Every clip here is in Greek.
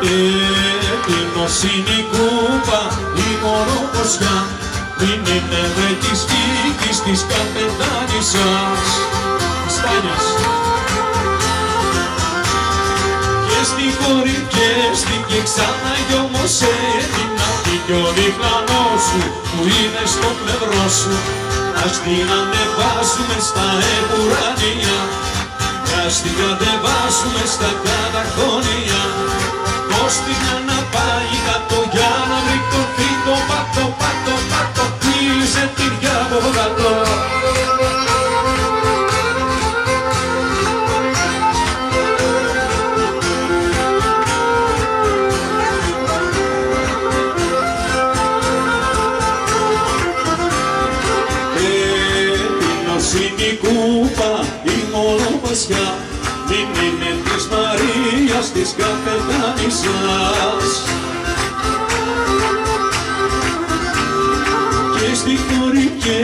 Έτοιμος είναι η κούπα, η μοροποσιά Μην είναι με της φύγης της καπετάνισσας Στάνιας. Και στη χωρικέστηκε ξανά κι όμως έτεινα Κι ο διπλανός σου που είναι στο πλευρό σου. Ας την ανεβάσουμε στα επουρανία Ας την κατεβάσουμε στα καταχώνια Πώς την να πάει κάτω για να βρει το φύτο Πάτο, πάτο, πάτο, κλείσε την από κάτω η κούπα, η μονοπασιά μην είναι της Μαρίας της καπετάνισσας. Και στη χωρική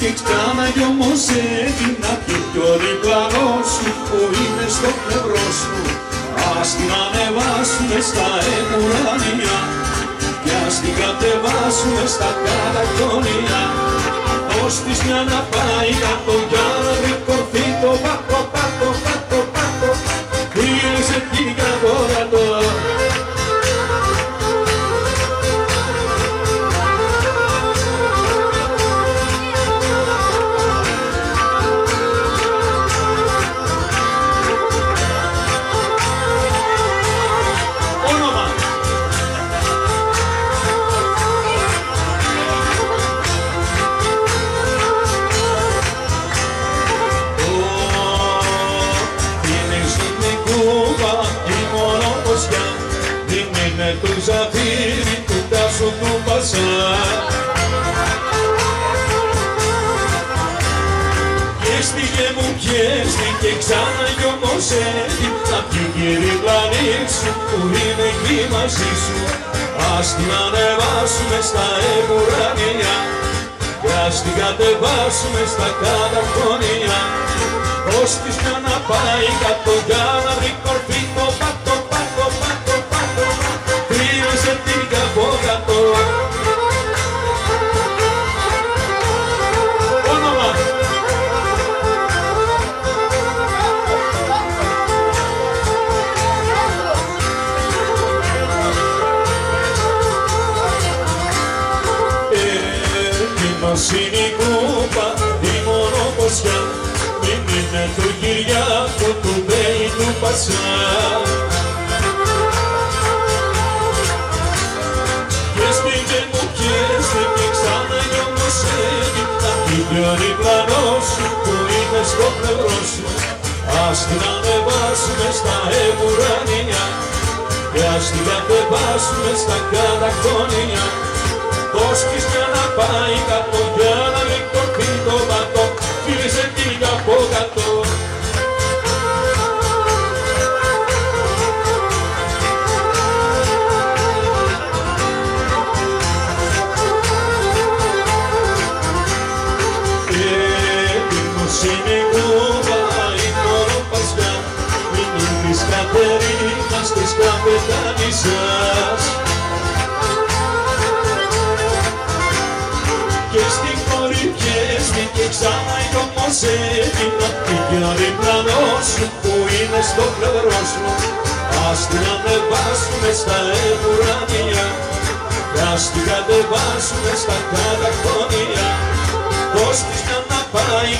και ξανά κι όμως έδινα και πιο διπλανό σου που είναι στο πλευρό σου ας την ανεβάσουμε στα εμουράνια και ας την κατεβάσουμε στα κατακτονία ως της μια να πάει κάτω Δεν είναι του ζαφύρι του τάσου του πασά Πιέστηκε μου πιέστηκε ξανά κι όμως έτσι Να πιει κύριε σου που είναι εκεί μαζί σου. Ας την ανεβάσουμε στα επουρανία και ας την κατεβάσουμε στα καταφωνία. Ως της μια να πάει κάτω για να Έτοιμος είναι η κούπα, η μονοποσιά Μην είναι του Κυριάκου, του Μπέι, του Πασιά. Και στην και μου πιέστηκε ξανά κι όμως έδειχνα Κι ο διπλανός σου που είναι στο πλευρό σου. Ας την ανεβάσουμε στα επουρανία και ας την κατεβάσουμε στα κατακτονία Πώς της για να πάει κάτω ξανά η κομμοσέτηνα και ο διπλανός σου που είναι στο πλευρό σου. Ας την ανεβάσουμε στα επουρανία και ας την κατεβάσουμε στα κατακτονία πως της να να πάει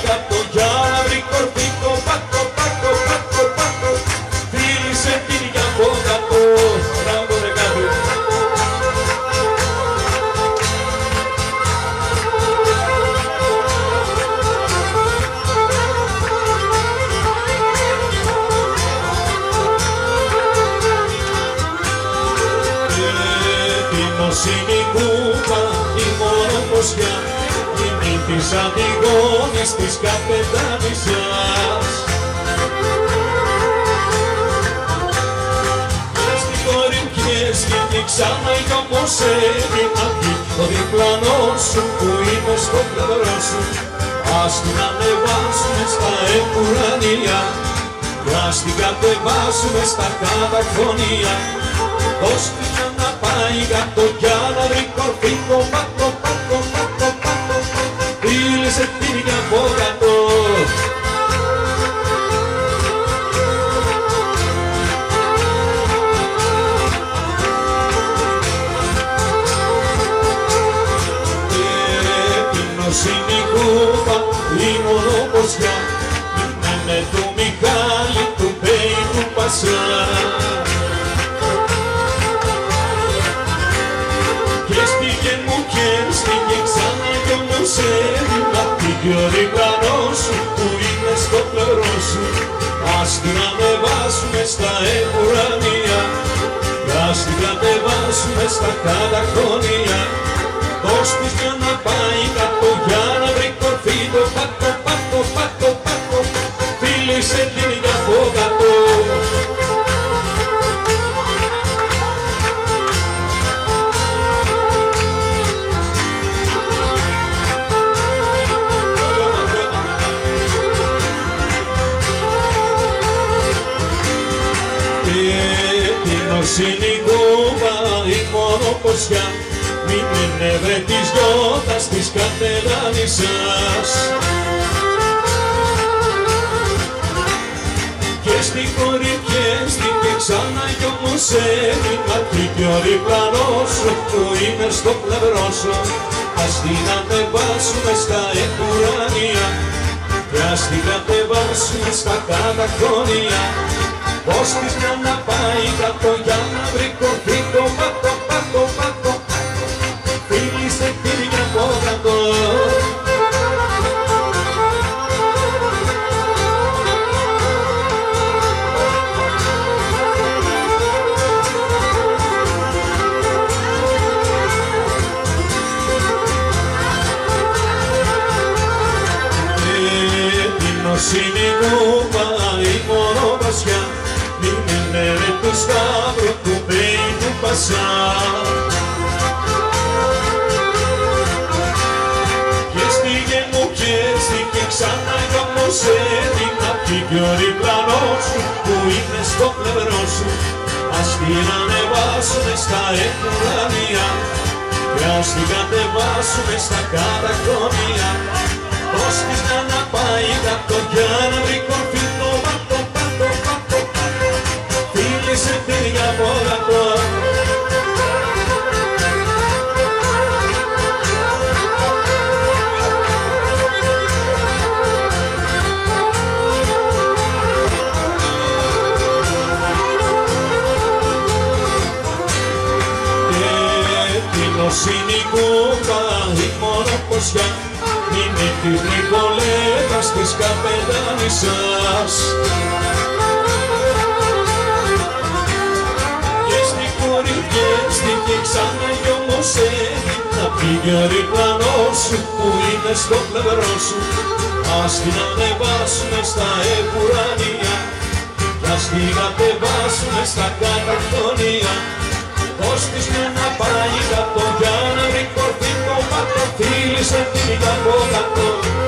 μονοποσιά Είναι της αντιγόνης της καπετάνισσας Και στη κορυφή και ξανά η κομμοσέλη Να βγει ο διπλανός σου που είναι στο πλευρό σου. Ας την ανεβάσουμε στα επουρανία και ας την κατεβάσουμε στα καταφωνία. Δώσ' της για να πάει κάτω για να βρει κορφή το πάτο, πάτο, πάτο, πάτο Φίλησε την για από κάτω. Εκείνος είναι η κούπα, η μονοποσιά Είναι με το Μιχάλη του Μπέι του Πασιά έδινα Πήγε ο διπλανός σου που είναι στο πλευρό σου Ας την ανεβάσουμε στα επουρανία Ας την κατεβάσουμε στα καταχρόνια Δώσ' της για να πάει κάτω για να βρει κορφή το πάτο, πάτο, πάτο, πάτο Φίλησε την για από κάτω Εκείνος είναι η κούβα, η μονοποσιά Μην είναι βρε της γιώτας της κατεδάνησας Και στην κορυφιέστη και ξανά κι όμως έμεινα Και ο διπλανός σου που είναι στο πλευρό σου. Ας την ανεβάσουμε στα επουρανία Και ας την κατεβάσουμε στα καταχρόνια Πώς της μια να πάει κάτω στήγε ξανά κι όμως έτοιμα Πήγε ο διπλανός σου που είναι στο πλευρό σου. Ας την ανεβάσουμε στα επουρανία και ας την κατεβάσουμε στα καταχρόνια Πώς της να να πάει κάτω για να βρει κορφή το πάτο, πάτο, πάτο, πάτο Φίλησε την για από η μονοποσιά είναι της Νικολέτας της καπετάνισσας Και στην κορυφιέστη και ξανά κι όμως να πήγε ο διπλανός σου που είναι στο πλευρό σου. Ας την ανεβάσουμε στα επουρανία κι ας την κατεβάσουμε στα κατακτονία Πώς της μια να πάει κάτω για να βρει κορφή το πάτο Φίλησε την από κάτω